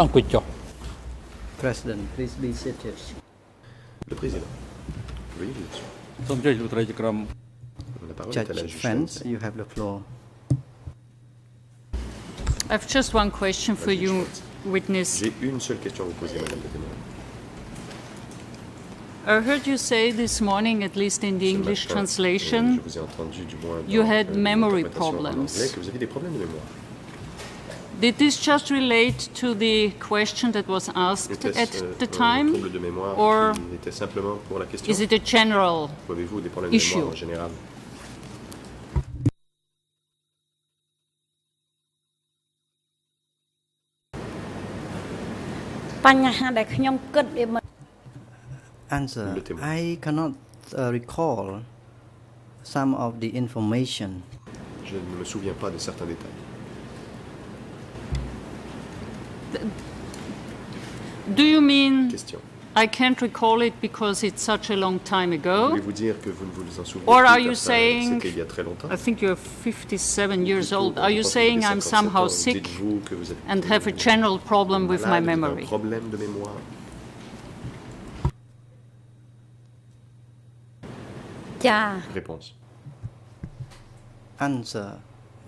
Oh, good job. President, please be seated. Le président. Veuillez Son Judge Outrage-Kram. Friends, you have the floor. I've just one question for you, witness. J'ai une seule question à vous poser, Madame témoin. I heard you say this morning, at least in the English translation, you had memory problems. Did this just relate to the question that was asked at the time, or is it a general issue? Answer. I cannot uh, recall some of the information. Je ne me souviens pas de certains détails. Do you mean Question. I can't recall it because it's such a long time ago? Voulez-vous dire que vous ne vous en souvenez Or are you saying- il y a très longtemps I think you're 57 years old. Are you saying I'm somehow sick dites-vous que vous êtes and have a general problem with my malade, vous avez memory? Un problème de mémoire. ចា Réponse. Answer.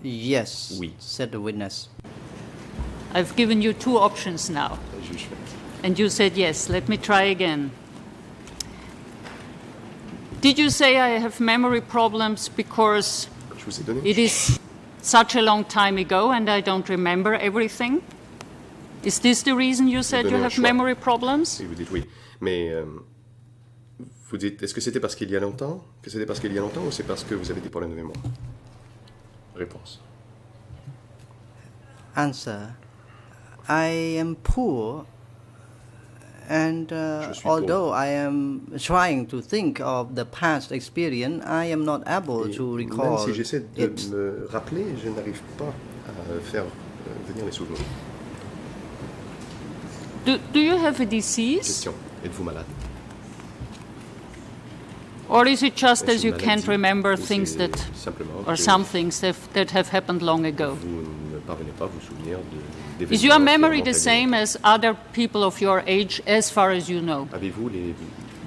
Yes, Oui. said the witness. I've given you two options now. La juge Schultz. And you said yes. Let me try again. Did you say I have memory problems because Je vous ai donné. it is such a long time ago and I don't remember everything? Is this the reason you said you have memory problems? Oui, vous dites oui. Mais euh, vous dites, est-ce que c'était parce qu'il y a longtemps Que c'était parce qu'il y a longtemps ou c'est parce que vous avez des problèmes de mémoire Réponse. Answer. I am poor, and uh, Je suis pauvre. although I am trying to think of the past experience, I am not able Et to même recall si j'essaie de it. me rappeler, je n'arrive pas à faire euh, venir les souvenirs. Do, do you have a disease? Question. Êtes-vous malade Or is it just Est-ce as you can't remember things that, or some things that, that have happened long ago? Vous ne parvenez pas à vous souvenir de d'événements is your memory the same as other people of your age, as far as you know? Avez-vous les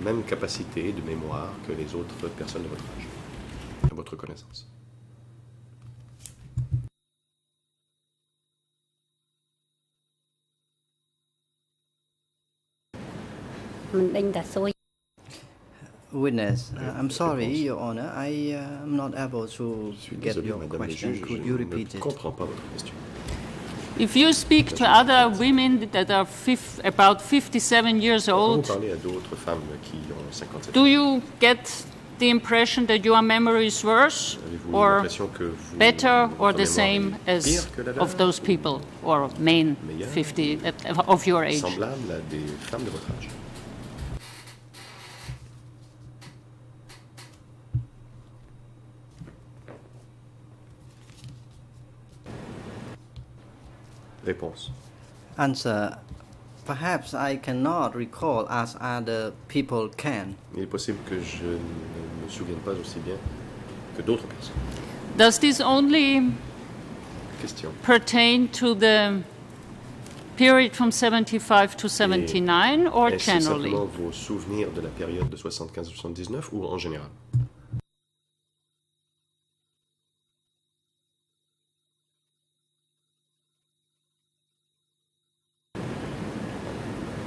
mêmes capacités de mémoire que les autres personnes de votre âge, à votre connaissance Witness, uh, I'm sorry, Your Honor, I uh, am not able to get your question. Could you repeat it? If you speak to other women that are fif- about 57 years old, parlez à d'autres femmes qui ont 57 do you get the impression that your memory is worse or l'impression que vous, better or the same as pire que la of those people or men 50 uh, of your age? semblable à des femmes de votre âge Réponse. Answer. Perhaps I cannot recall as other people can. Il est possible que je ne me souvienne pas aussi bien que d'autres personnes. Does this only Question. pertain to the period from 75 to 79 or generally? Est-ce generally? simplement vos souvenirs de la période de 75-79 ou en général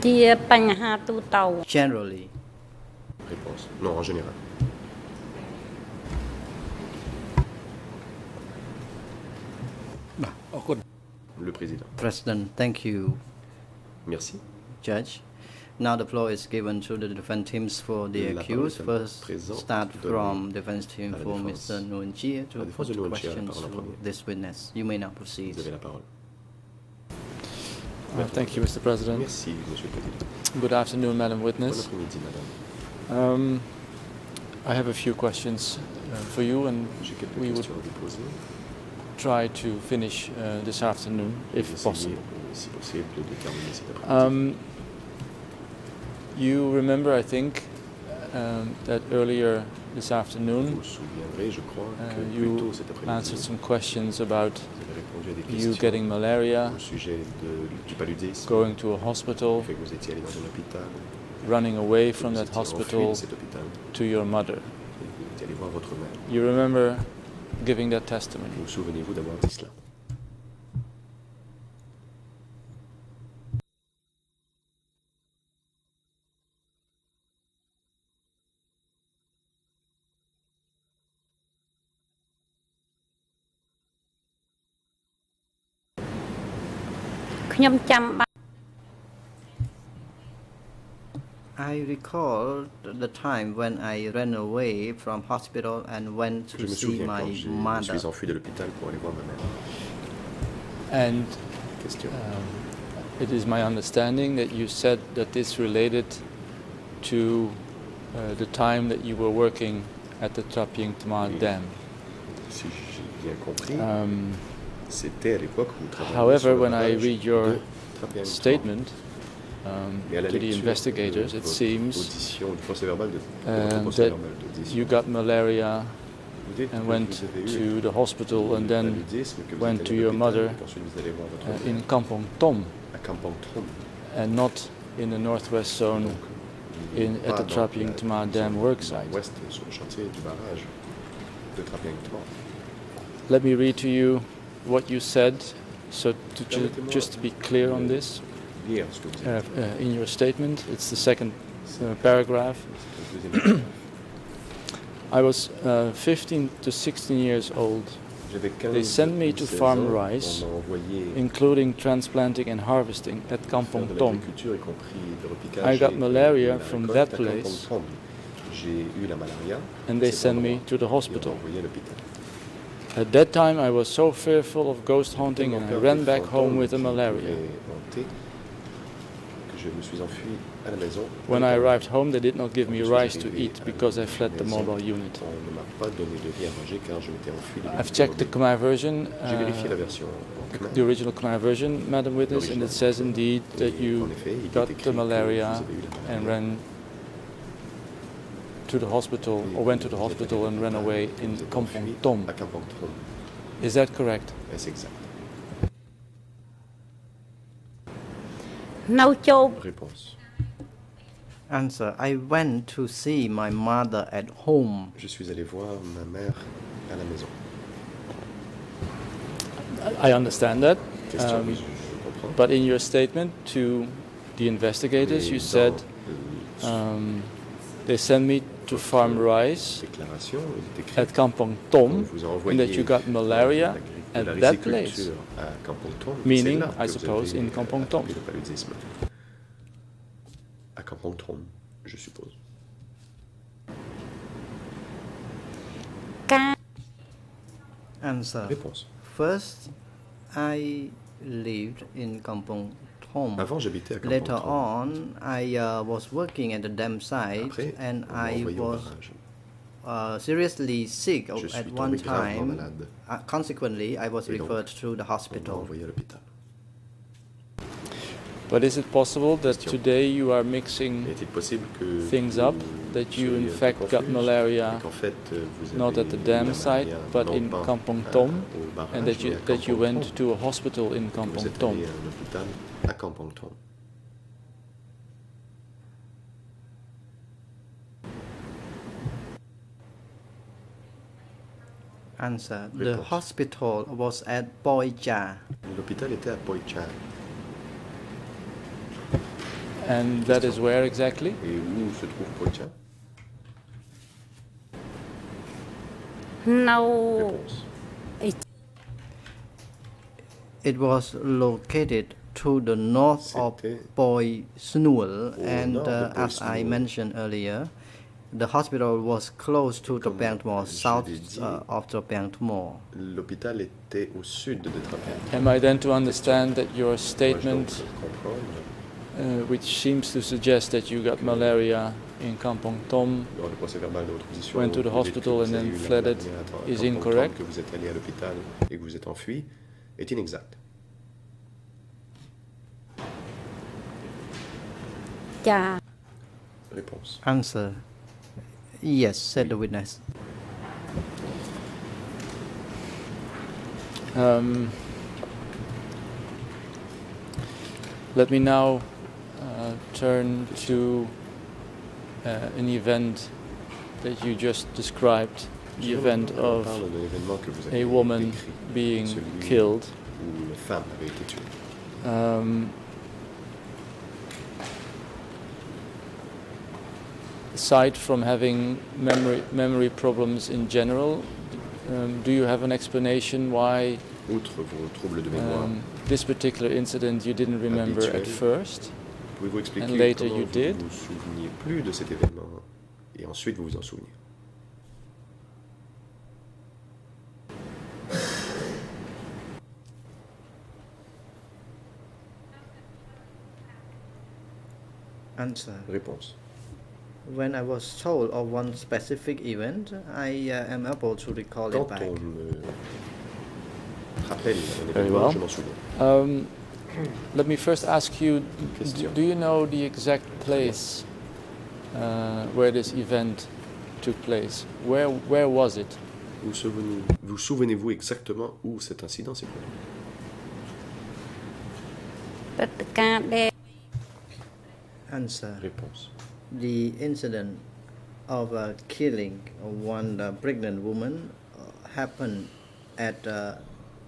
ជាបញ្ហាទូទៅ Generally. Réponse. Non, en général. Le président. President, thank you, Merci. Judge. Now the floor is given to the defense teams for the La accused. parole est à First, présent start de- from defense team à la for défense. Mr. Nguyen to La défense put de Nguyen Chia, la questions parole en to premier. this witness. You may now proceed. Vous avez la parole. Thank you, Mr. President. Merci, Monsieur le Président. Good afternoon, Madam Bon Witness. après-midi, Madame. Um, I have a few questions uh, for you, and we would questions à vous poser. try to finish uh, this afternoon, if possible. si possible, de terminer cet. Um, you remember, I think, um, that earlier this afternoon. Uh, you answered some questions about you getting malaria, going to a hospital, running away from that hospital to your mother. You remember giving that testimony. ខ្ញុំចាំបាន I recall the time when I ran away from hospital and went Je to me see souviens my quand je me mother. suis enfui de l'hôpital pour aller voir ma mère. And Question. um, it is my understanding that you said that this related to uh, the time that you were working at the Trapieng Tma Oui. Dam. Si j'ai bien compris, Um, However, when I read your statement um, to the investigators, it seems um, that you got malaria and went to the hospital and then went to your mother uh, in Kampong Tom and not in the northwest zone in, at the Trapiang-Tma Dam worksite. Let me read to you what you said. So to ju just to be clear on this, uh, uh, in your statement, it's the second uh, paragraph. I was uh, 15 to 16 years old. They sent me to farm rice, including transplanting and harvesting at Kampong Tom. I got malaria from that place, and they sent me to the hospital. At that time I was so fearful of ghost hunting and I ran back home with the malaria. When I arrived home they did not give me rice to eat because I fled the mobile unit. I've checked uh, the Khmer version, uh, the original Khmer version, Madam Witness, and it says indeed that you got the malaria and ran to the hospital or went to the hospital and ran away in Kampong Tom. Is that correct? Yes, exactly. No job. Answer. I went to see my mother at home. Je suis allé voir ma mère à la maison. I understand that. Um, but in your statement to the investigators, you said euh, um, they sent me to farm rice at Kampong Tom and that you got malaria at that place. Meaning, I suppose, in Kampong Tom. À Kampong Tom, je suppose. Answer. First, I lived in Kampong Thom. Avant, j'habitais à Later on, I uh, was working at the dam site Après, and I was uh, seriously sick at one time. Uh, consequently, I was Et donc, referred to the hospital. But is it possible that today you are mixing things up, that you in fact got malaria not at the dam site, but in Kampong Tom, and that you, that you went to a hospital in Kampong Tom? Answer. The hospital was at Boi L'hôpital était à and that is where exactly? No. où se trouve Poichan នៅ Réponse. It was located to the north of C'était Boy Snuel, and uh, as I mentioned earlier, the hospital was close to the Comme south dit, uh, of the Bangmore. L'hôpital était au sud de Trapian. Am I then to understand that your statement, comprendre, uh, which seems to suggest that you got malaria in Kampong Tom, dans le procès verbal de votre audition, Went to the vous dites que hospital and then fled maladie it à Tra- is Kampong Tom, incorrect? que vous êtes allé à l'hôpital et que vous êtes enfui, est inexact. ចា Réponse. Answer Yes, said the witness. Um, let me now uh, turn to uh, an event that you just described, the event of parle d'un événement que vous avez a woman being killed. où une femme avait été tuée. Um, aside from having memory memory problems in general, um, do you have an explanation why Outre vos troubles de mémoire, um, this particular incident you didn't remember at first? Pouvez-vous expliquer and later comment you vous did? vous souveniez plus de cet événement et ensuite vous vous en souvenez Answer. Réponse. When I was told of one specific event, I uh, am able to recall it Quand back. on me rappelle un événement, je m'en souviens. Um, let me first ask you: d- Question. Do you know the exact place uh, where this event took place? Where where was it? Vous souvenez- vous souvenez-vous exactement où cet incident s'est produit ព្រឹត្តិការណ៍ដែល Answer. Réponse. The incident of uh, killing one uh, pregnant woman uh, happened at uh,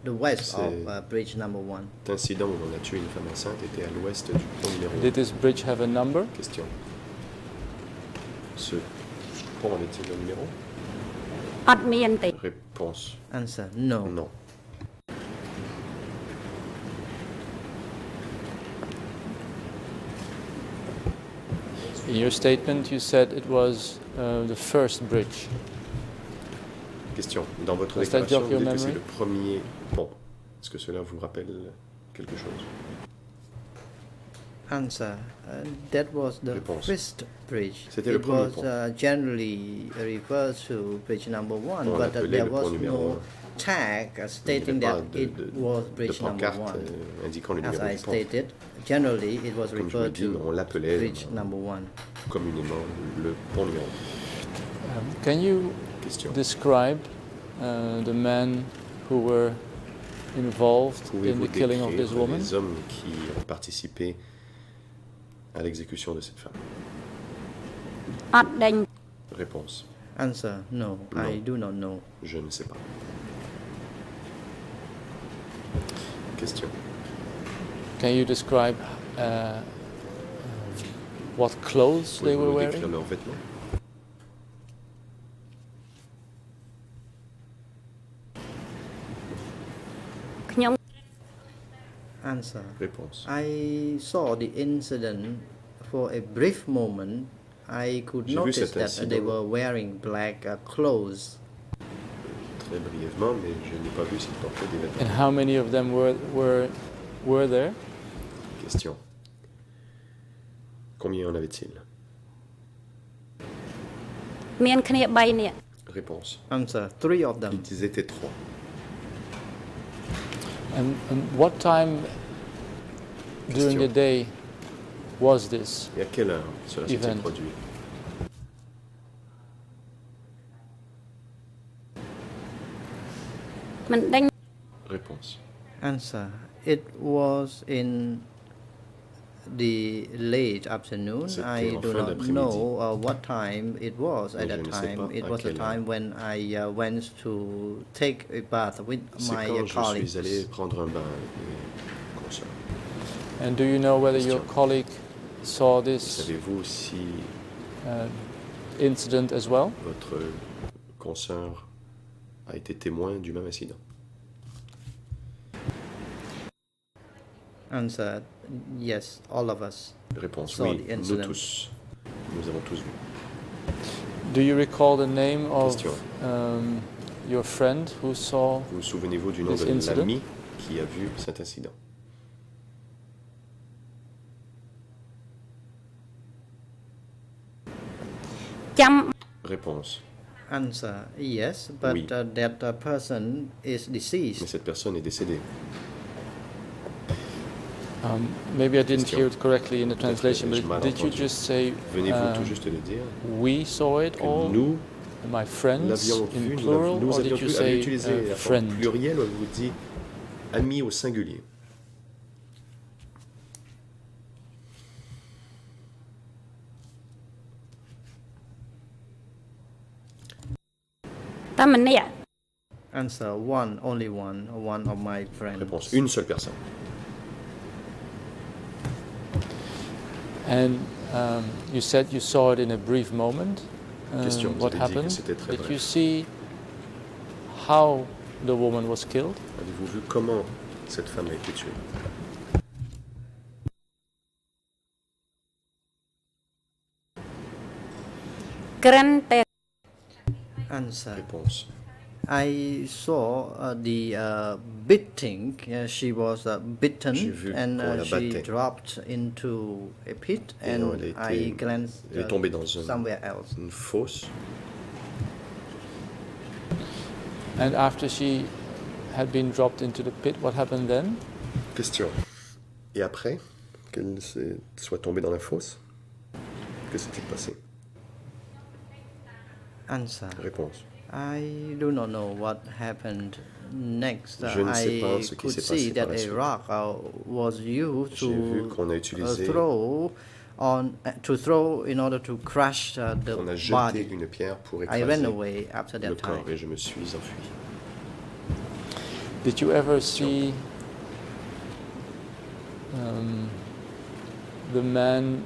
the west of C'est- uh, bridge number one. Cet incident où on a tué une femme enceinte était à l'ouest du pont numéro 1. Did this bridge have a number? Question. Ce pont avait-il un numéro អត់មានទេ Réponse. Answer. No. Non. In your statement, you said it was uh, the first bridge. Question. Dans votre déclaration, vous dites que c'est le premier pont. Est-ce que cela vous rappelle quelque chose? Answer. Uh, that was the Réponse. first bridge. C'était le it premier was pont. uh, generally referred to bridge number one, On but uh, l'appelait there le pont was numéro no un. tag uh, stating that de, it de- was de bridge number one. euh, indiquant le As numéro I du pont. stated, generally it was Comme je l'ai referred on to l'appelait bridge euh, number one. communément le pont numéro 1. Um, can you question. Describe uh, the men who were involved in the killing of this woman? Les hommes qui ont participé à l'exécution de cette femme? Ording. Réponse. Answer no, non. I do not know. Je ne sais pas. Question. Can you describe uh, what clothes they were wearing? Leurs vêtements? Answer. Response. I saw the incident for a brief moment. I could notice that incident. they were wearing black uh, clothes. Très brièvement, mais je n'ai pas vu s'ils portaient des vêtements. And how many of them were were were there? Question. Combien en avait-il? Réponse. Answer. Three of them. Ils étaient trois. And, and what time during the day was this? Et Réponse. Answer. It was in the late afternoon. I do not know uh, what time it was at that time. It was the time when I uh, went to take a bath with my quand colleagues. suis allé prendre un bain avec mes consoeurs. And do you know whether your colleague saw this uh, incident as well? votre consoeur a été témoin du même incident Answer. Yes, all of us. Réponse Saw oui, the nous incident. tous. Nous avons tous vu. Do you recall the name of um, your friend who saw? Vous souvenez-vous du nom This de incident? l'ami qui a vu cet incident "ចាំ Réponse. Answer. Yes, but Oui. uh, that uh, person is Mais deceased. cette personne est décédée. Um, maybe I didn't hear it correctly in the translation, but did you just say um, we saw it all? My friends in plural, or did you say uh, friend? pluriel, vous dit ami au singulier. Answer one, only one, one of my friends. Réponse une seule personne. And um, you said you saw it in a brief moment. Um, what happened? Did bref. you see how the woman was killed? Avez-vous vu comment cette femme a été tuée? Answer. Réponse. I saw uh, the uh, beating. Uh, she was uh, bitten J'ai vu and uh, she battait. dropped into a pit, Et and non, elle a I été- glanced elle est uh, tombée dans un- somewhere else. Une fosse. And after she had been dropped into the pit, what happened then? Question. Et après qu'elle s'est- soit tombée dans la fosse, que s'est-il passé Answer. Réponse. I do not know what happened next. I could see that a rock uh, was used to uh, throw on uh, to throw in order to crush the body. I ran away after that time. Did you ever see um, the man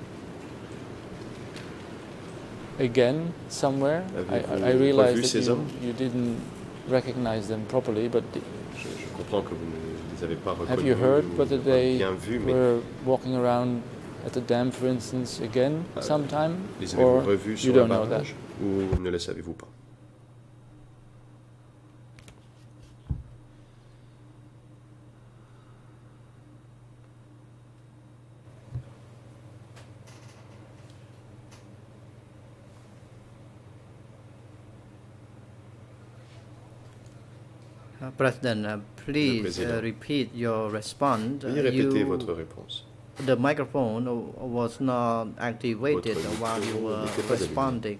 again somewhere? I, I, I realized that you, you didn't recognize them properly, but Je, je comprends que vous ne les avez pas reconnus. have you heard whether they were walking around at the dam, for instance, again Euh, sometime? les Or revus you sur don't know that? ou ne le savez-vous pas President, uh, please uh, repeat your response. Uh, Veuillez répéter you- votre réponse. The microphone uh, was not activated Votre while you were n'était pas allumé. responding.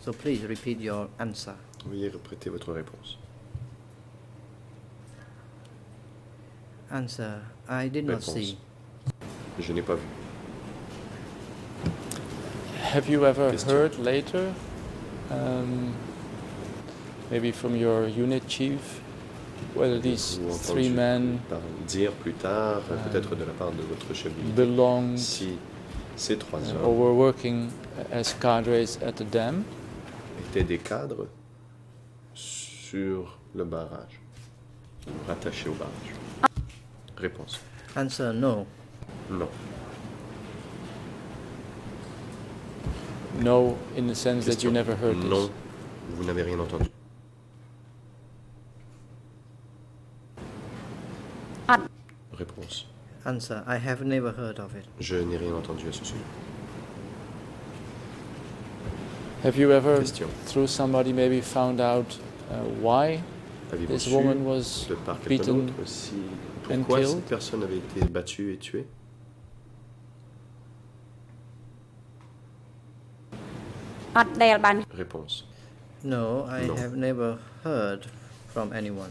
So please repeat your answer. Veuillez répéter votre réponse. Answer. I did not see. Je n'ai pas vu. Have you ever Question. heard later, um, maybe from your unit chief, whether these three men dire plus tard, Euh, peut-être de la part de votre chef d'unité, si ces trois uh, hommes or were working as cadres at the dam? étaient des cadres sur le barrage, rattachés au barrage Réponse. Answer. No. Non. No, in the sense that you Question. never heard this. Non, vous n'avez rien entendu. Answer. I have never heard of it. Je n'ai rien entendu à ce sujet. Have you ever, Question. through somebody, maybe found out uh, why this woman was de par beaten autre, si, pourquoi and killed? Cette personne avait été battue et tuée? Réponse. No, I non. have never heard from anyone.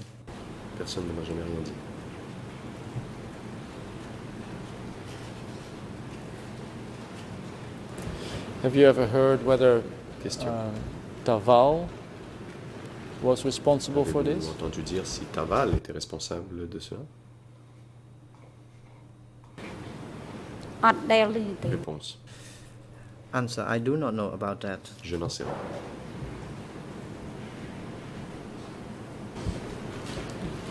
Personne ne m'a jamais rien dit. Have you ever heard whether uh, Taval was responsible for this? entendu dire si Taval était responsable de cela? Réponse. Answer, I do not know about that. Je n'en sais rien.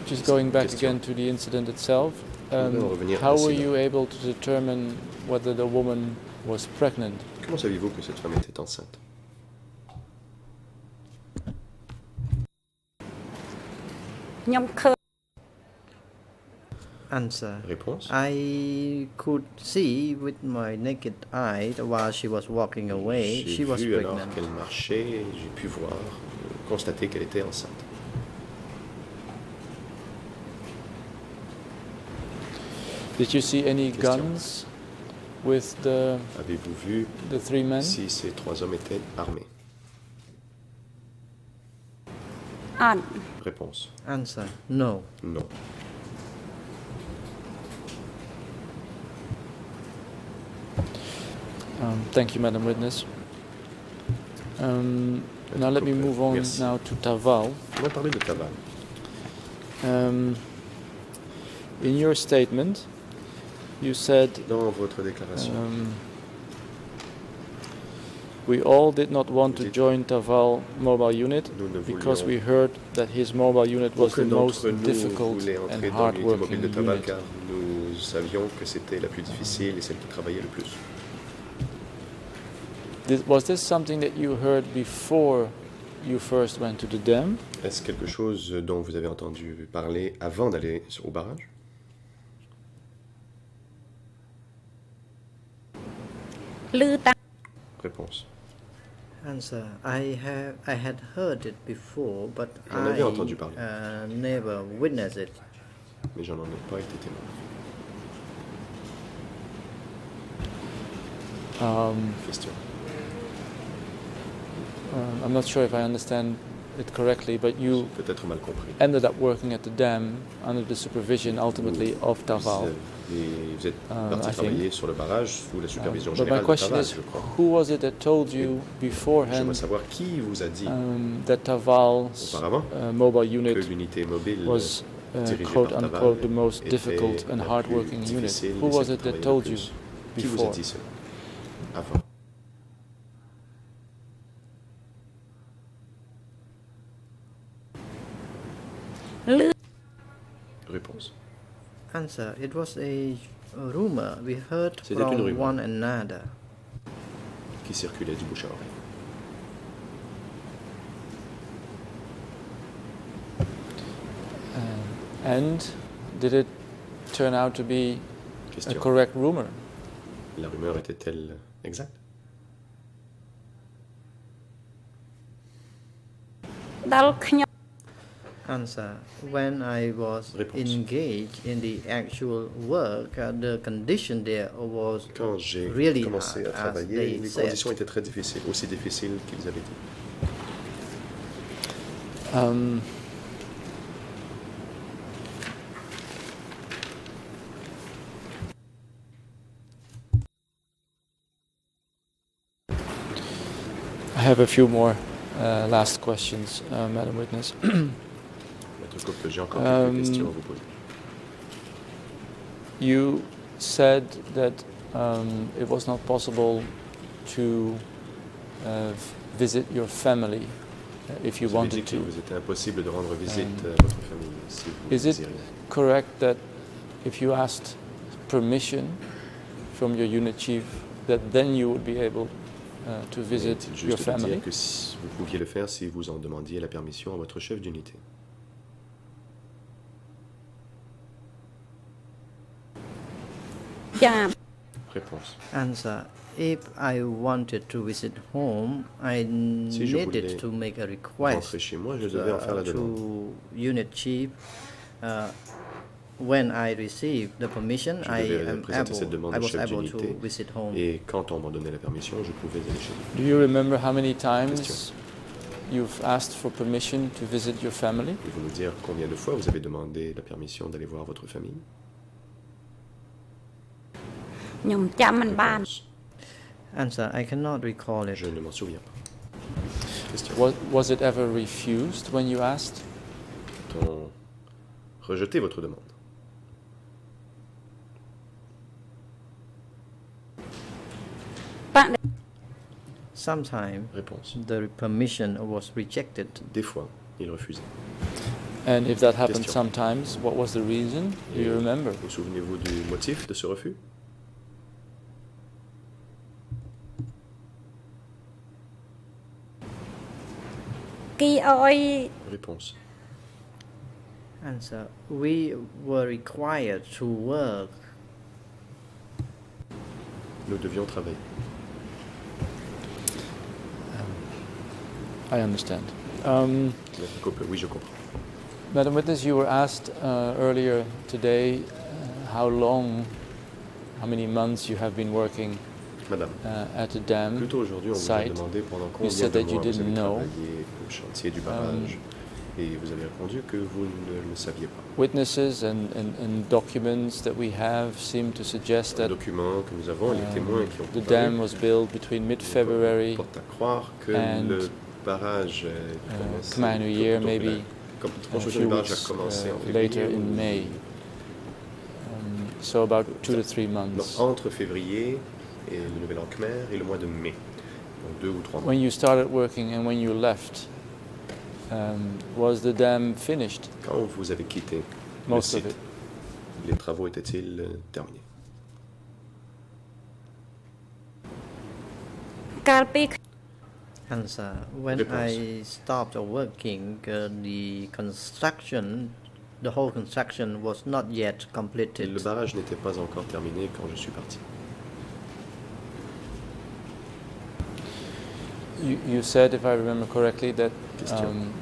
Just going back Question. again to the incident itself, um, how were you able to determine whether the woman was pregnant? Comment saviez-vous que cette femme était enceinte? Answer. Réponse. I could see with my naked eye while she was walking away. She was pregnant. alors qu'elle marchait, j'ai pu voir, euh, constater qu'elle était enceinte. Did you see any guns? Avez-vous vu the three men? si ces trois hommes étaient armés? អត់ Réponse. Answer No. Non. Um, thank you, Madam Witness. Um, now let me move on Merci. now to Taval. On va parler de Taval. Um, in your statement, you said Dans votre déclaration, um, we all did not want to join Taval mobile unit because we heard that his mobile unit was the most difficult and hard working de Taval unit. car nous savions que c'était la plus difficile et celle qui travaillait le plus. Did- was this something that you heard before you first went to the dam? Est-ce quelque chose dont vous avez entendu parler avant d'aller au barrage ឮតា Réponse. Answer I have I had heard it before, but J'en I entendu parler. uh, never witnessed it. Mais j'en ai pas été témoin. Um, Question. um, I'm not sure if I understand it correctly, but you ended up working at the dam under the supervision ultimately of Taval. avez- vous êtes Uh, parti travailler sur le barrage sous la supervision Um, but my générale de question Taval, is, je crois. who was it that told you beforehand savoir qui vous a dit um, that Taval's uh, mobile que unit l'unité mobile was uh, quote unquote the most difficult and hard-working unit? Who was it that told you plus Qui vous a before? dit cela Avant. Réponse answer. It was a rumor we heard from one another. Qui circulait du bouche à oreille. Uh, and did it turn out to be Question. a correct rumor? La rumeur était-elle exacte? Answer When I was Réponse. engaged in the actual work, uh, the condition there was Quand j'ai really commencé hard, à as travailler, they les said. conditions étaient très difficiles, aussi difficiles qu'ils avaient dit. Um, I have a few more uh, last questions, uh, Madam Witness. Maître Coppe, j'ai encore Euh, quelques questions à vous poser. You said that um, it was not possible to uh, visit your family uh, if you Vous avez dit wanted que to. vous était impossible de rendre visite Um, à votre famille si vous is it- désiriez. Correct that if you asked permission from your unit chief, that then you would be able uh, to visit your family? dire que si vous pouviez le faire si vous en demandiez la permission à votre chef d'unité? ចា Réponse. Answer If I wanted to visit home, I Si je needed voulais to make a request Rentrer chez moi, je devais en faire la uh, demande. to unit chief. Uh, when I received the permission, Je I am cette demande was able to visit home. Et quand on m'en donnait la permission, je pouvais aller chez lui. Do you remember how many times Question. you've asked for permission to visit your family? Pouvez-vous nous dire combien de fois vous avez demandé la permission d'aller voir votre famille? ខ្ញុំចាំមិនបាន Réponse. Answer I cannot recall it. Je ne m'en souviens pas. Question. Was, was it ever refused when you asked? On rejeté votre demandeបាក់ Sometimes Réponse. the permission was rejected. Des fois, il refusait. And if that happened Question. sometimes, what was the reason? Do you Et remember? Vous souvenez-vous du motif de ce refus qui oi Réponse. Answer. We were required to work. Nous devions travailler. Um, I understand. Um, oui, je comprends. Madam Witness, you were asked uh, earlier today uh, how long, how many months you have been working Madame, uh, at the dam. plutôt aujourd'hui, on vous a demandé pendant combien de mois vous avez travaillé au chantier du barrage. et vous avez répondu que vous ne le saviez pas. Witnesses and, and, and documents that we have seem to suggest Les that documents que nous avons, les um, témoins qui ont the parlé, dam was built between mid-February portent à croire que and, le barrage a uh, commencé, Khmer New donc Year, la- maybe comme a construction few du barrage weeks a commencé en uh, février later in May. Um, so about two to three months. entre février et le nouvel an Khmer et le mois de mai. Donc deux ou trois mois. When you started working and when you left, um, was the dam finished? Quand vous avez quitté Most le of site, it. les travaux étaient-ils euh, terminés កាលពី Answer. When Réponse. I stopped working, uh, the construction, the whole construction was not yet completed. Le barrage n'était pas encore terminé quand je suis parti. You, you said, if I remember correctly, that um,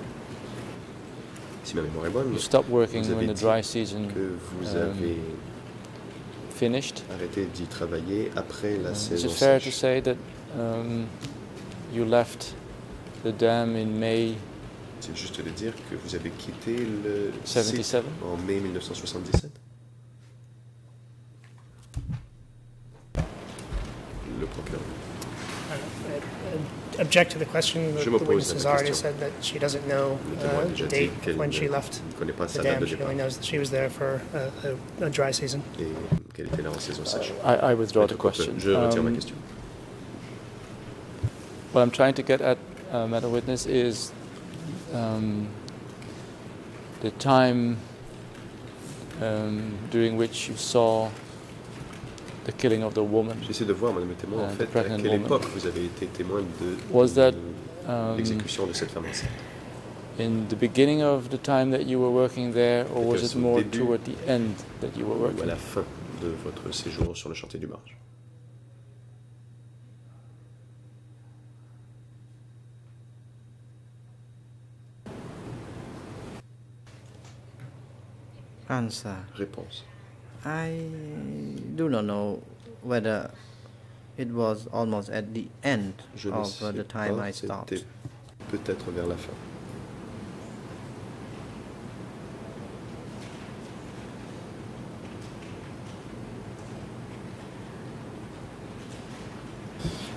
Si ma mémoire est bonne, you stopped working when the dry season que vous um, avez finished. arrêté d'y travailler après la Um, Is it fair to say that um, you left the dam in May C'est juste de dire que vous avez quitté le site 77? en mai 1977 Le procureur. I object to the question. The, the witness has already question. said that she doesn't know Le témoin a uh, the date qu'elle when she left ne the dam. She only knows that she was there for a, a, a dry season. et qu'elle était là en saison sèche. I, I withdraw the question. Je retire ma Um. What I'm trying to get at, uh, Madam Witness, is um, the time um, during which you saw the killing of the woman. J'essaie de voir, madame le témoin, en Uh, fait, à quelle woman. époque vous avez été témoin de, Was that, de Um, l'exécution de cette femme enceinte. in the beginning of the time that you were working there, or was it more toward the end that you were ou à working? la fin de votre séjour sur le chantier du barrage Answer. Réponse. I do not know whether it was almost at the end Je of ne sais the time pas, I stopped. Peut-être vers la fin.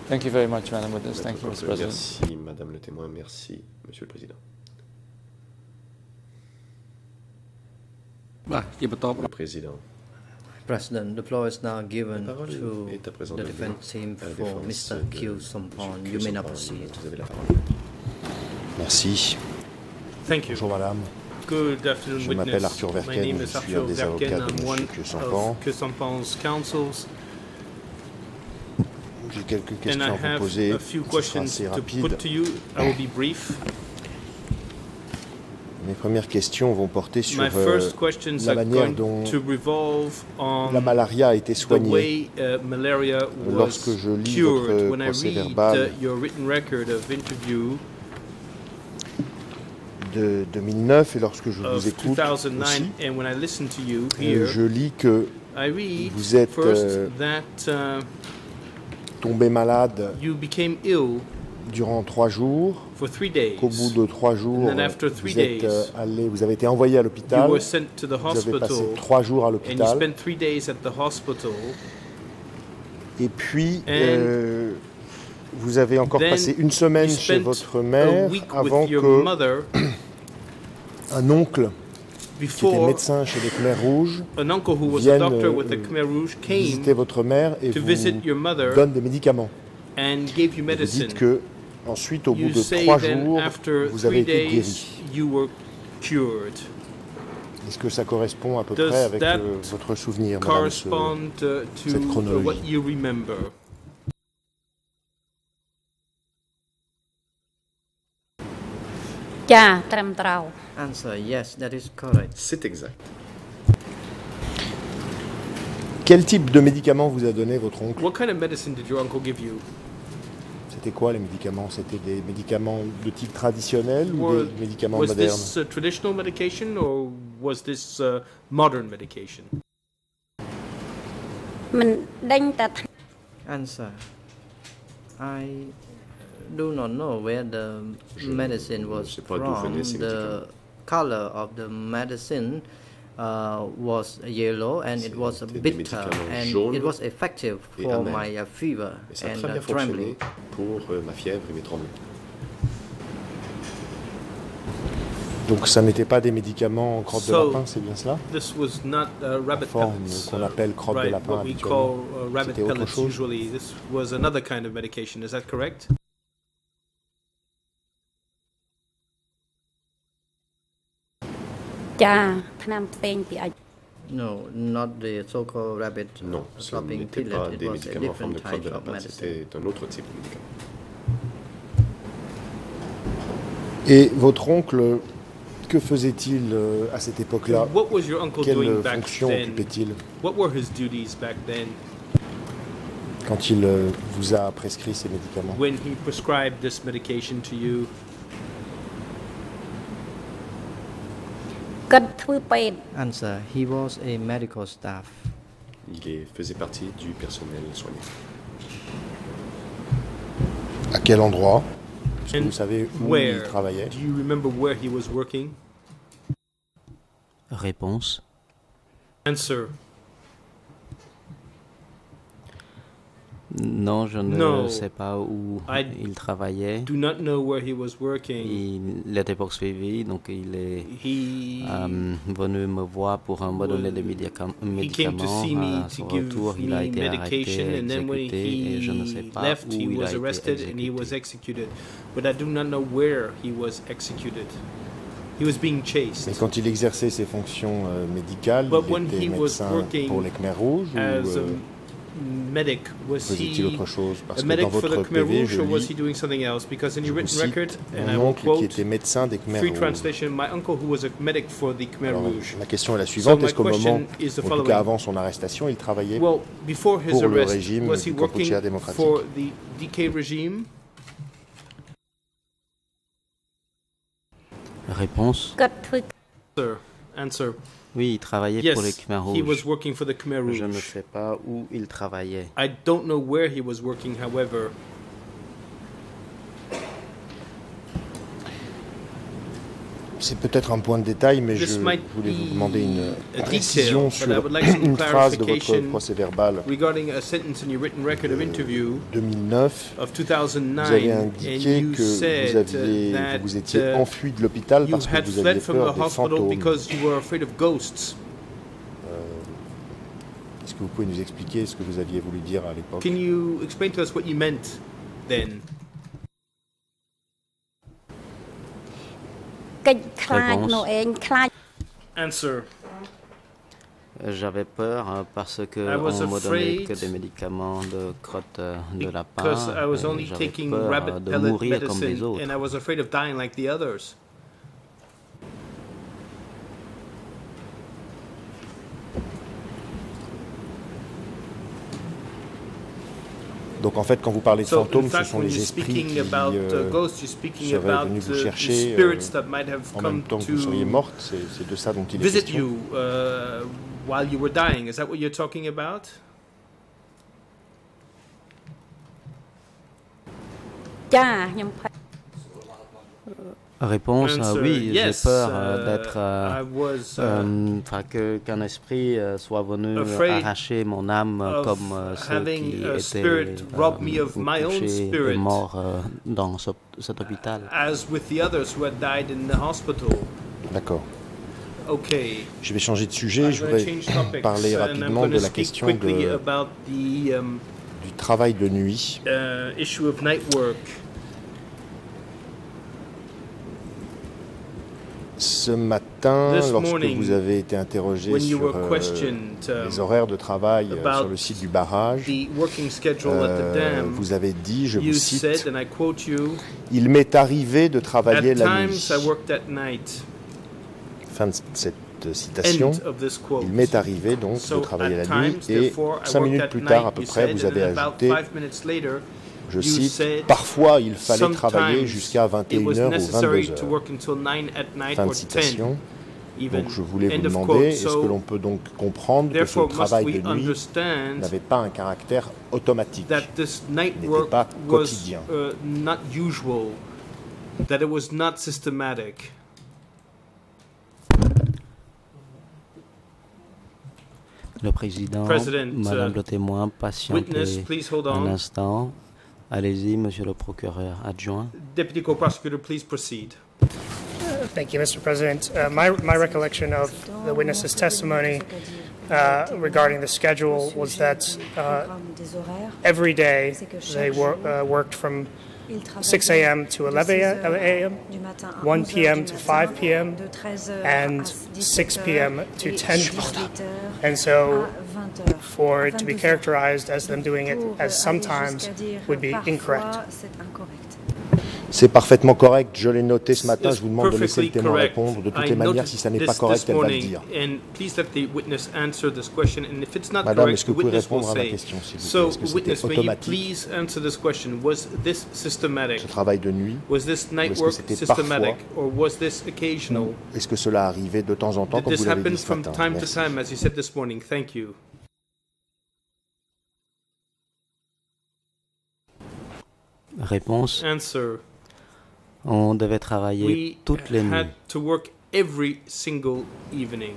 Thank you very much, Madam Witness. Thank you, Mr. President. Merci, Madame le témoin. Merci, Monsieur le Le Président. President, the floor is now given to the defense team à la for défense Mr. Q Sompon. You may now proceed. Merci. Thank you. Bonjour madame. Good afternoon, Je m'appelle Arthur My Verken, name je is suis Arthur un des avocats de Kusampan's counsels, J'ai quelques questions à vous poser. Ce sera assez rapide. put to you. I will be brief. Mes premières questions vont porter sur euh, la manière dont la malaria a été soignée. way uh, Lorsque je lis votre When I procès read verbal uh, your written record of interview de 2009 et lorsque je vous écoute 2009, aussi, and when I listen to you euh, here, je lis que I read vous êtes, first euh, that uh, tombé malade you became ill durant trois jours, qu'au bout de trois jours, vous, êtes, euh, allé, vous avez été envoyé à You l'hôpital, vous avez passé trois jours à l'hôpital, spent three days at the hospital. et puis euh, vous avez encore passé une semaine chez votre mère avant que un oncle qui était médecin chez les Khmers Rouges vienne euh, Khmer visiter votre mère et to vous visit your mother donne des médicaments. Vous dites que Ensuite, au bout de trois jours, vous avez été guéri. Est-ce que ça correspond à peu près avec euh, votre souvenir, madame, ce, cette chronologie? C'est exact. Quel type de médicament vous a donné votre oncle? c'était quoi les médicaments? C'était des médicaments de type traditionnel ou des médicaments was modernes? this, uh, traditional medication or was this uh, modern medication? Answer. I do not know where the medicine was from. the color of the medicine uh, was yellow and it was bitter and it was effective et for my uh, fever and très uh, trembling. pour euh, ma fièvre et mes tremblements. Donc ça n'était pas des médicaments en crotte So- de lapin, c'est bien cela This was not uh, rabbit Forme pellets. qu'on uh, appelle crotte de right, lapin what we habituellement. call uh, rabbit C'était autre pellets chose usually. This was another kind of medication. Is that correct? ចា non, ce n'était pas des médicaments en forme de crotte de lapin, c'était un autre type de médicament. Et votre oncle, que faisait-il euh, à cette époque-là? Quelle fonction occupait-il? Quand il euh, vous a prescrit ces médicaments? គាត់ធ្វើពេទ្យ Answer. He was a medical staff. Il est- faisait partie du personnel soignant. À quel endroit Est-ce que And vous savez où Where? il travaillait Do you remember where he was working? Réponse. Answer. Non, je ne No. sais pas où I il travaillait. Do not know where he was working. Il était poursuivi, donc il est He euh, venu me voir pour me donner des médicam- he came to médicaments. see me À to son give retour, il a me été medication, arrêté, and then when exécuté, et je ne sais he pas left, où he il a was été arrested and he was exécuté. executed. But I do not know where he was executed. He was being Mais chased. quand il exerçait ses fonctions euh, médicales, But il when était he was médecin working pour les Khmer rouges ou euh, medic? Was he autre chose Parce a medic que dans for the Khmer Rouge, or was he doing something else? Because in your written record, and I était médecin des Khmer free translation, my uncle who was a medic for the Khmer Rouge. question est la suivante est-ce qu'au moment, en tout avant son arrestation, il travaillait Well, before his pour le régime was he working for the DK regime? Réponse? Answer. Oui, il travaillait Yes, pour les Khmer he was working for the Khmer Rouge. Je ne sais pas où il travaillait. I don't know where he was working, however. C'est peut-être un point de détail, mais je voulais vous demander une a précision sur une phrase de votre clarification procès verbal Regarding a sentence in your written record of interview 2009. of Vous 2009, avez indiqué que vous, aviez, vous étiez uh, enfui de l'hôpital parce que vous aviez peur des fantômes. because you were afraid of ghosts. Est-ce que vous pouvez nous expliquer ce que vous aviez voulu dire à l'époque Can you explain to us what you meant then? កិច្ចខ្លាច Réponse. នោះឯងខ្លាច Answer. J'avais peur hein, parce que I was on me donnait afraid que des médicaments de crotte euh, de lapin. Because I was et only J'avais taking peur rabbit euh, de pellet mourir comme les medicine, autres. and I was afraid of dying like the others. Donc en fait, quand vous parlez de fantômes, ce sont les you're esprits speaking qui about euh, uh, ghosts, you're speaking seraient about venus vous uh, chercher spirits euh, that might have en come même temps que vous seriez to morte. C'est de ça dont il est visit question. you uh, while you were dying. Is that what you're talking about? Réponse euh, oui, j'ai peur euh, d'être uh, um, qu'un esprit euh, soit venu arracher mon âme comme ceux qui étaient morts dans cet hôpital. D'accord. Okay. Je vais changer de sujet. Je voudrais parler rapidement de la question du travail de nuit. Ce matin, This lorsque morning, vous avez été interrogé sur euh, questioned um, les horaires de travail euh, sur le site du barrage, the working schedule at the euh, vous avez dit, je vous said, cite, and I quote you, Il m'est arrivé de travailler at la nuit. Fin de cette citation. Il m'est arrivé donc de travailler la nuit et cinq minutes plus tard à peu près, vous avez ajouté, je cite, parfois il fallait travailler sometimes jusqu'à it was 21h ou necessary to 22h. work until 9 at night Fin de or 10. citation. even. Donc je voulais vous demander, est-ce que l'on peut donc comprendre que ce therefore, must travail we de nuit understand n'avait pas un caractère automatique that this night n'était work pas quotidien. uh, not usual, that it was not systematic? Le président, Madame uh, le témoin, patientez un instant. Allez-y, Monsieur le procureur adjoint. Deputy Co-Prosecutor, please proceed. Thank you, Mr. President. Uh, My my recollection of the witness's testimony uh, regarding the schedule was that uh, every day they wor- uh, worked from 6 a.m. to 11 a.m., 1 p.m. to 5 p.m., and 6 p.m. to 10 p.m. And so for it to be characterized as them doing it as sometimes would be incorrect. C'est parfaitement correct, je l'ai noté ce matin, It's je vous demande de laisser le perfectly témoin correct. répondre. De toutes I les manières, si ça n'est pas correct, elle va le dire. And please let the witness answer this question. And if it's not Madame, correct, est-ce que the vous pouvez witness will répondre à ma say. question, s'il vous plaît? So, Est-ce que c'était witness, may you automatique? please answer this question? Was this systematic? Ce travail de nuit, Was this night est-ce que work c'était systematic, or was this occasional? est-ce que cela arrivait de temps en temps, comme this vous l'avez dit ce matin? Merci. time, as you said this morning? Thank you. Réponse Answer. On devait travailler We toutes les nuits. had to work every single evening.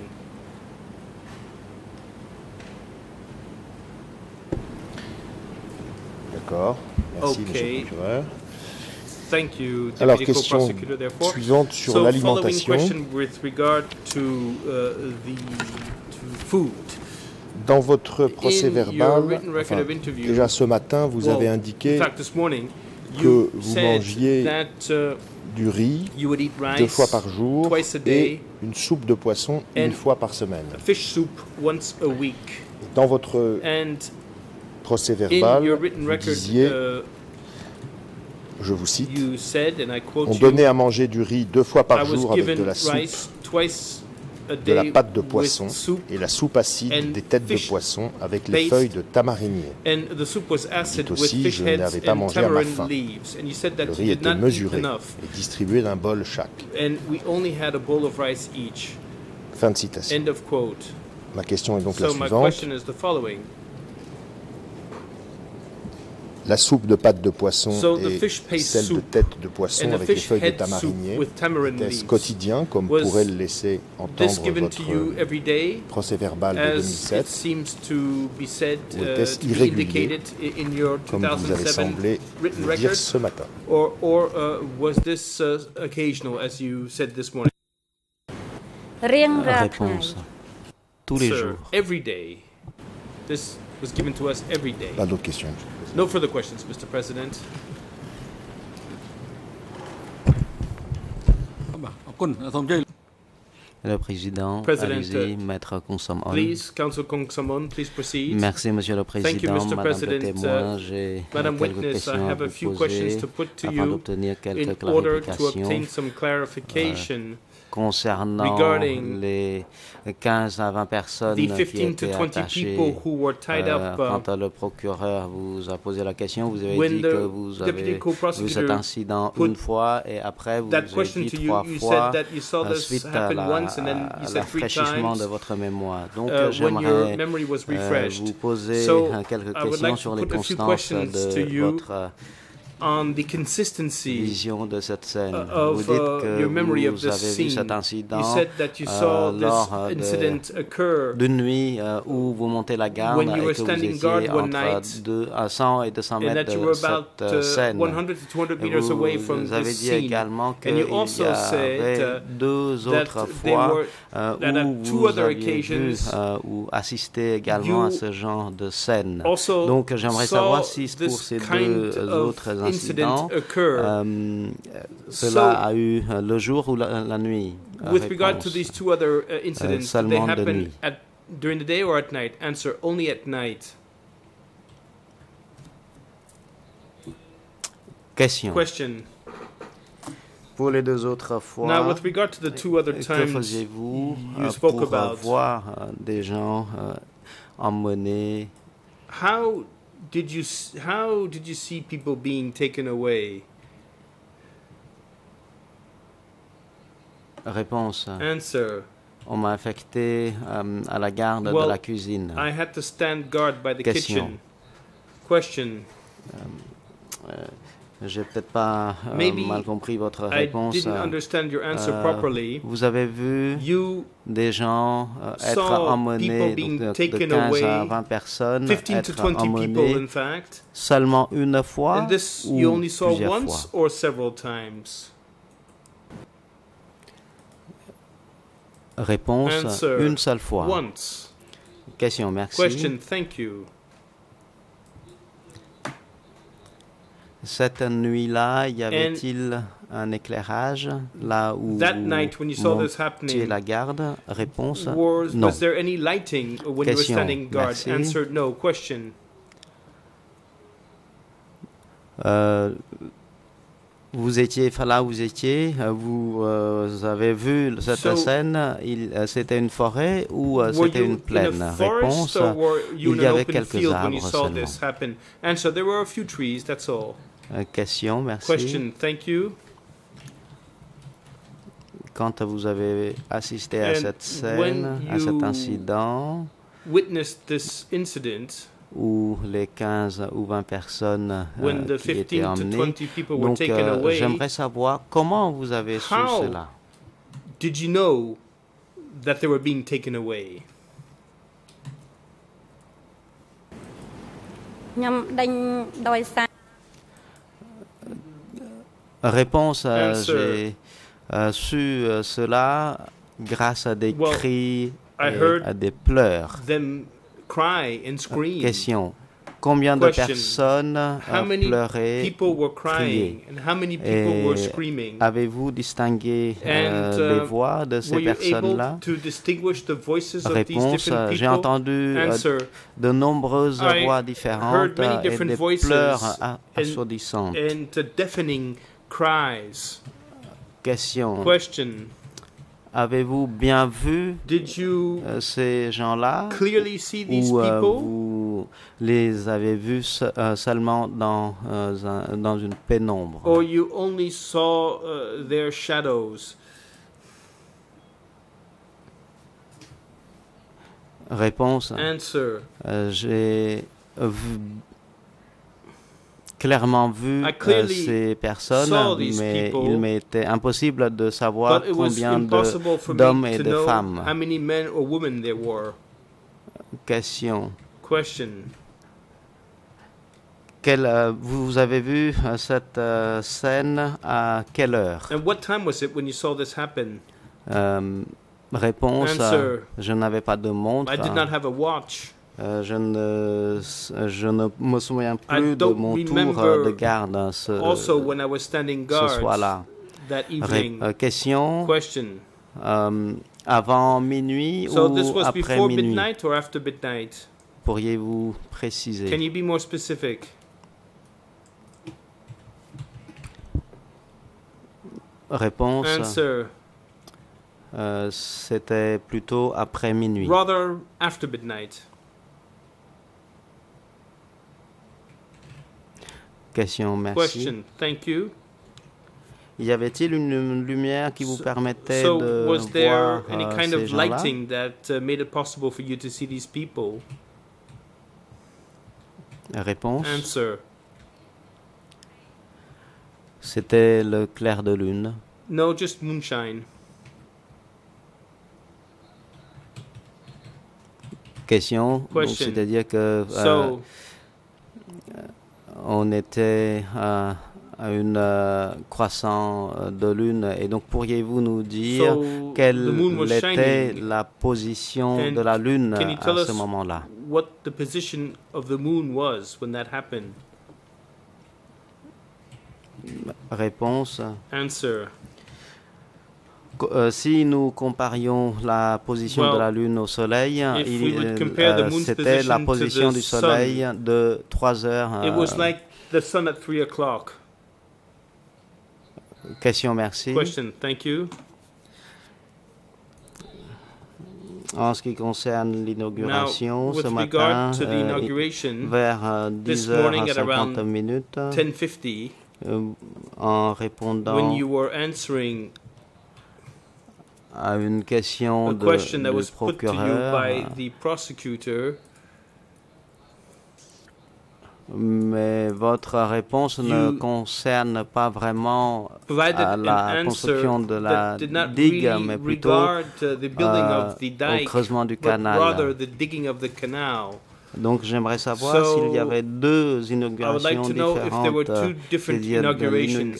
D'accord. Merci, Ok. monsieur le procureur. Thank you, Alors, question suivante sur so l'alimentation. uh. Dans votre procès verbal, written record enfin, of interview, déjà ce matin, vous well, avez in indiqué fact, this morning, que vous mangiez uh, du riz you would eat rice deux fois par jour twice a et une soupe de poisson une fois par semaine. fish soup once a week, Dans votre procès verbal, vous record, disiez, uh, je vous cite, you said, and I quote on donnait à manger du riz deux fois par jour avec de la soupe, rice twice a de la pâte de poisson et la soupe acide des têtes de poisson avec les feuilles de tamarinier. and the soup was acid Dites aussi, je n'avais pas and mangé à ma faim. Le riz était mesuré et distribué d'un bol chaque. and we only had a bowl of rice each. Fin de citation. Ma question est donc la suivante. question is the following: la soupe de pâte de poisson et celle de tête de poisson avec les feuilles de tamarinier étaient quotidien, comme pourrait le laisser entendre votre euh, procès-verbal de 2007, ou était-ce irrégulier, comme vous avez semblé dire ce matin? Or, or, uh, this, uh. Réponse. Tous les jours. Pas d'autres questions. No further questions, Mr. President. Le président, maître Please, proceed. Merci, Monsieur le Président, you, Madame le témoin, j'ai quelques witness, questions à vous poser to to afin d'obtenir quelques clarifications concernant les 15 à 20 personnes the qui 15 to étaient 20 attachées. people who were tied Euh, up. uh, quand le procureur vous a posé la question, vous avez dit que vous avez vu cet incident une fois et après vous that avez question dit to you, trois you fois said that you saw this suite à à de votre mémoire. Donc uh, your j'aimerais memory was euh, vous poser So, quelques questions sur les constances de votre on the consistency vision de cette scène. uh, vous of dites uh, que your memory of this avez vu scene. cet incident You said that you euh, saw this lors euh, de- incident occur d'une nuit euh, où vous montez la garde When et que vous étiez entre deux, à 100 et 200 and mètres de cette about euh, uh, scène. 100 to 200 meters vous, away from vous avez dit également And qu'il you y also said avait deux that autres fois euh, où two vous other aviez vu occasions, euh, ou assisté également à ce genre de scène. also Donc j'aimerais savoir si pour ces deux autres incident So, cela a eu euh, le jour ou la, la nuit with regard to these two other uh, incidents, did they happen at, during the day or at night? Answer: Only at night. Question. Question. Pour les deux autres fois, Now, with regard to the two other que times faisiez-vous you euh, spoke pour about, voir euh, des gens euh, emmenés? How did you how did you see people being taken away? Réponse. Answer: On m'a affecté euh, à la garde de la cuisine. I had to stand guard by the Question. kitchen. Question. Euh, J'ai peut-être pas euh, mal compris votre I réponse. didn't euh, euh. Vous avez vu You des gens euh, être emmenés, donc de, de taken 15 away, à 20 personnes, 15 to être 20 people, emmenés in fact. seulement une fois And this ou you only saw plusieurs once fois. or several times? Réponse Answer. une seule fois. Once. Question, merci. Question. Thank you. Cette nuit-là, y avait-il un éclairage là où That night when you saw this happening, la garde? Réponse Was, non. was there any lighting when you were standing guard? Merci. Answer no. Question. Euh, vous étiez là, où vous étiez, euh, vous, euh, vous avez vu cette So- scène. C'était une forêt ou c'était une in plaine? Réponse il y avait quelques arbres seulement. Answer. There were a few trees. That's all. Euh, Question, merci. Question. Thank you. Quand vous avez assisté à And cette scène, à cet incident, Witnessed this incident où les 15 ou 20 personnes euh, qui étaient 15 to emmenées. 20 people were Donc, taken euh, away. j'aimerais savoir comment vous avez su cela. did you know that they were being taken away? réponse. J'ai euh, su euh, cela grâce à des cris et à des pleurs. Cry. Question. Combien de personnes pleuraient, criaient avez-vous distingué euh, les voix de ces personnes-là? Réponse, j'ai entendu de nombreuses voix différentes et des pleurs assourdissantes cries. Question. Question. Avez-vous bien vu Did you euh, ces gens-là? clearly see these ou euh, people? vous les avez vus se- euh, seulement dans, un- dans une pénombre? Or you only saw uh, their shadows? Réponse Answer. J'ai vu- clairement vu euh, ces personnes, mais people, il m'était impossible de savoir combien d'hommes et de femmes. Question. Question. Quelle, euh, vous avez vu euh, cette scène à quelle heure? And what time was it when you saw this happen? Réponse Answer. Je n'avais pas de montre. I did not have a watch. Euh, je, ne, je ne me souviens plus de mon tour euh, de garde hein, ce, also when I was standing ce guard soir-là. that Ré- evening. euh, question euh, avant minuit So ou this was après before minuit? midnight or after midnight? Pourriez-vous préciser? Can you be more specific? Réponse Answer. euh, C'était plutôt après minuit. Rather after midnight. Question, merci. Question. Thank you. Y avait-il une lumière qui vous So- permettait So, de was there voir any euh, kind ces of lighting that uh, made it possible for you to see these people? Réponse Answer. C'était le clair de lune. No, just moonshine. Question. C'est-à-dire que euh, on était à, une euh, croissant euh, de lune. Et donc pourriez-vous nous dire So, quelle était shining. la position And de la lune à ce moment-là? the position of the moon was when that happened? Réponse. Answer. Euh, si nous comparions la position de Well, la lune au soleil, euh, c'était la position du sun, soleil de 3 heures. It was euh, like the sun at 3 o'clock. Question, merci. Question. Thank you. En ce qui concerne l'inauguration, ce matin, vers euh, this morning at 10h50 around minutes, 10:50, en when répondant you were answering à une question a de, question that du was put to you procureur, by the prosecutor, mais votre réponse ne concerne pas vraiment à an la construction de la digue, really mais plutôt uh, the euh, of the au creusement du canal. Donc j'aimerais savoir So, s'il y avait deux like inaugurations différentes.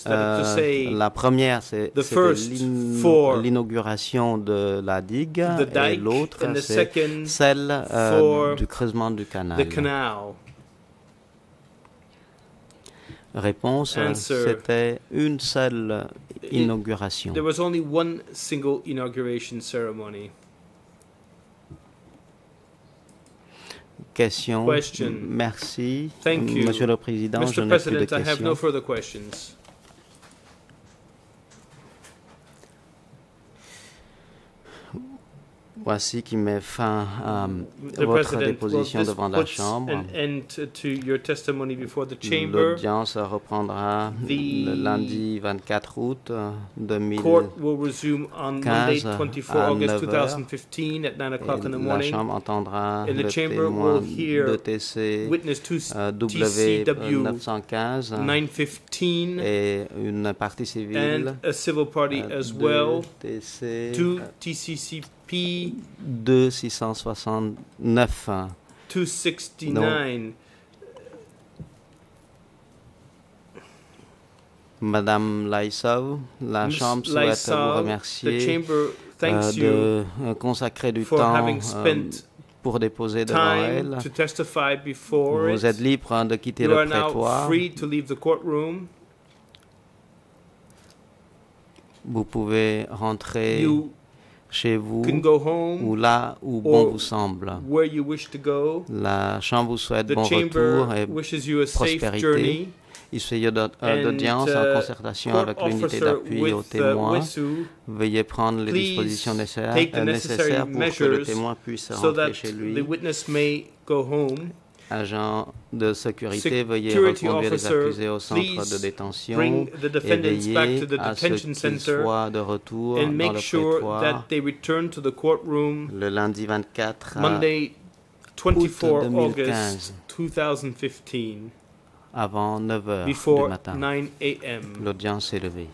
euh, la première, c'est l'inauguration de la digue et l'autre, c'est celle euh, du creusement du canal. the canal. Réponse, c'était une seule It- inauguration. There was only one single inauguration ceremony. Question. Question. Merci. Thank you. Monsieur le Président, je Mr. n'ai plus de President, I have no questions. further questions. Voici qui met fin à The votre déposition devant la Chambre. L'audience reprendra le lundi 24 août euh, Court will resume on Monday, 15 24 à August 9 heures. 2015 at 9 Et o'clock in the la morning. Chambre entendra le chamber témoin d'ETC euh, W915 915 et une partie civile and a TCCP 2669. 269. Madame Laissau, la Ms. Chambre souhaite vous remercier chamber euh, de euh, consacrer du temps having euh, spent pour déposer devant elle. to testify before Vous êtes libre de quitter You le prétoire. free to leave the courtroom. Vous pouvez rentrer You chez vous can go home ou là où bon vous semble. where you wish to go. La Chambre vous souhaite bon retour et prospérité. Il euh, d'audience en concertation court avec l'unité d'appui aux with, uh, témoins. Veuillez prendre les dispositions nécessaires, euh, pour que le témoin puisse rentrer chez lui. Agent de sécurité, veuillez reconduire les accusés au centre de détention bring the et defendants back veillez to the à ce detention qu'ils soient de retour and dans make le sure prétoire that they return to the courtroom le lundi 24 Monday, 24 2015. August 2015, avant 9 heures du matin. 9 a.m. L'audience est levée.